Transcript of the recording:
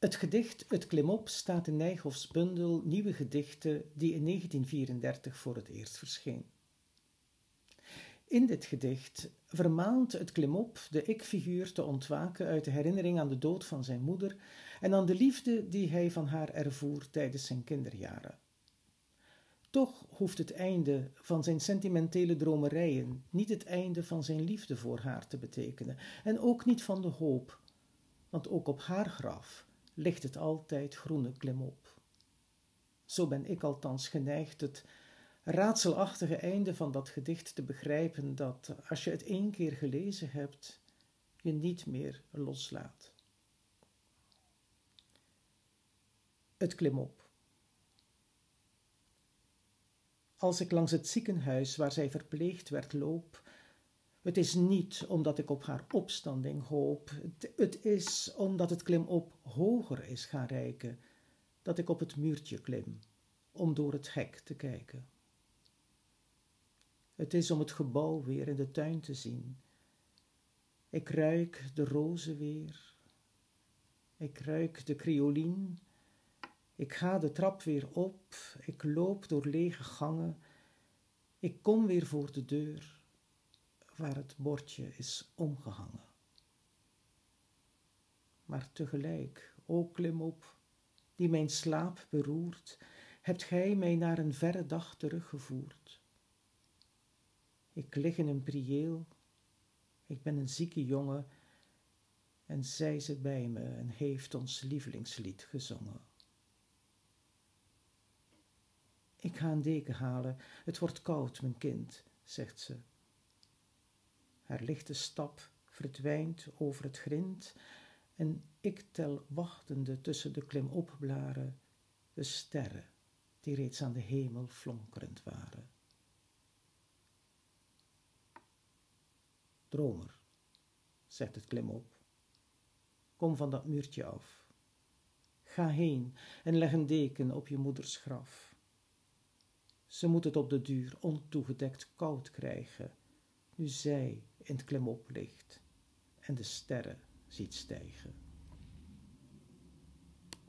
Het gedicht Het Klimop staat in Nijhoffs bundel Nieuwe Gedichten, die in 1934 voor het eerst verscheen. In dit gedicht vermaant het klimop de ik-figuur te ontwaken uit de herinnering aan de dood van zijn moeder en aan de liefde die hij van haar ervoer tijdens zijn kinderjaren. Toch hoeft het einde van zijn sentimentele dromerijen niet het einde van zijn liefde voor haar te betekenen en ook niet van de hoop, want ook op haar graf ligt het altijd groene klimop. Zo ben ik althans geneigd het raadselachtige einde van dat gedicht te begrijpen dat, als je het één keer gelezen hebt, je niet meer loslaat. Het klimop. Als ik langs het ziekenhuis waar zij verpleegd werd loop, het is niet omdat ik op haar opstanding hoop, het is omdat het klimop hoger is gaan reiken, dat ik op het muurtje klim, om door het hek te kijken. Het is om het gebouw weer in de tuin te zien. Ik ruik de rozen weer. Ik ruik de criolien. Ik ga de trap weer op. Ik loop door lege gangen. Ik kom weer voor de deur waar het bordje is omgehangen. Maar tegelijk, o klim op, die mijn slaap beroert, hebt gij mij naar een verre dag teruggevoerd. Ik lig in een prieel, ik ben een zieke jongen en zij zit bij me en heeft ons lievelingslied gezongen. Ik ga een deken halen, het wordt koud, mijn kind, zegt ze. Haar lichte stap verdwijnt over het grind en ik tel wachtende tussen de klimopblaren de sterren die reeds aan de hemel flonkerend waren. Dromer, zegt het klimop. Kom van dat muurtje af. Ga heen en leg een deken op je moeders graf. Ze moet het op de duur ontoegedekt koud krijgen, nu zij in het klimop ligt en de sterren ziet stijgen.